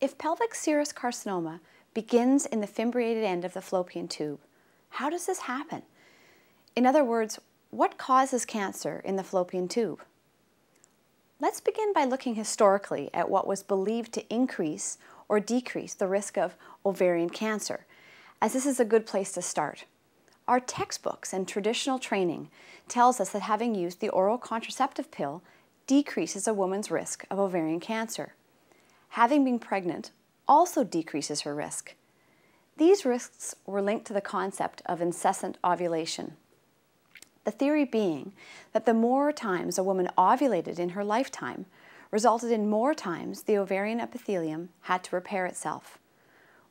If pelvic serous carcinoma begins in the fimbriated end of the fallopian tube, how does this happen? In other words, what causes cancer in the fallopian tube? Let's begin by looking historically at what was believed to increase or decrease the risk of ovarian cancer, as this is a good place to start. Our textbooks and traditional training tells us that having used the oral contraceptive pill decreases a woman's risk of ovarian cancer having been pregnant also decreases her risk. These risks were linked to the concept of incessant ovulation. The theory being that the more times a woman ovulated in her lifetime resulted in more times the ovarian epithelium had to repair itself.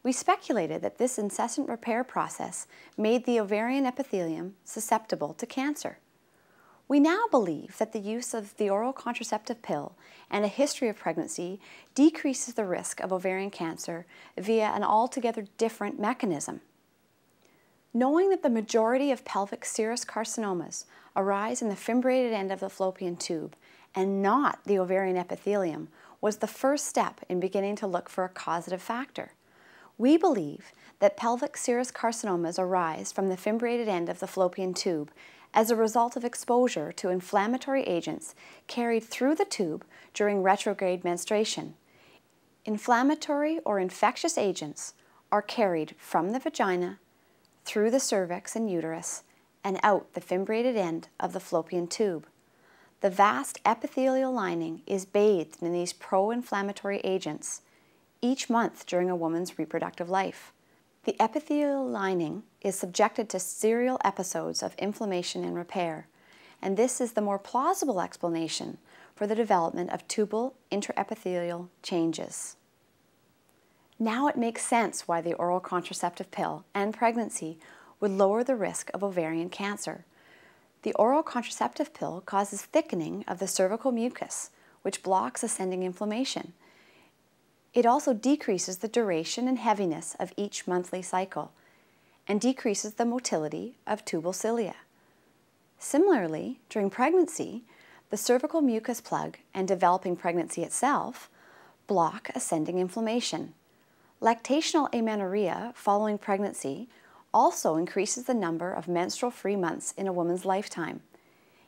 We speculated that this incessant repair process made the ovarian epithelium susceptible to cancer. We now believe that the use of the oral contraceptive pill and a history of pregnancy decreases the risk of ovarian cancer via an altogether different mechanism. Knowing that the majority of pelvic serous carcinomas arise in the fimbriated end of the fallopian tube and not the ovarian epithelium was the first step in beginning to look for a causative factor. We believe that pelvic serous carcinomas arise from the fimbriated end of the fallopian tube as a result of exposure to inflammatory agents carried through the tube during retrograde menstruation. Inflammatory or infectious agents are carried from the vagina, through the cervix and uterus, and out the fimbriated end of the fallopian tube. The vast epithelial lining is bathed in these pro inflammatory agents each month during a woman's reproductive life. The epithelial lining is subjected to serial episodes of inflammation and repair, and this is the more plausible explanation for the development of tubal intraepithelial changes. Now it makes sense why the oral contraceptive pill and pregnancy would lower the risk of ovarian cancer. The oral contraceptive pill causes thickening of the cervical mucus, which blocks ascending inflammation. It also decreases the duration and heaviness of each monthly cycle and decreases the motility of tubal cilia. Similarly, during pregnancy, the cervical mucus plug and developing pregnancy itself block ascending inflammation. Lactational amenorrhea following pregnancy also increases the number of menstrual free months in a woman's lifetime.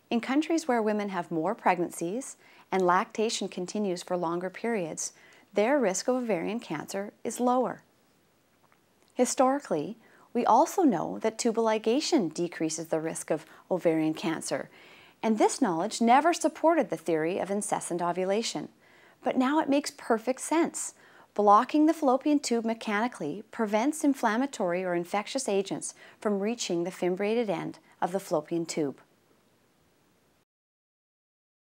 In countries where women have more pregnancies and lactation continues for longer periods, their risk of ovarian cancer is lower. Historically, we also know that tubal ligation decreases the risk of ovarian cancer, and this knowledge never supported the theory of incessant ovulation. But now it makes perfect sense. Blocking the fallopian tube mechanically prevents inflammatory or infectious agents from reaching the fimbriated end of the fallopian tube.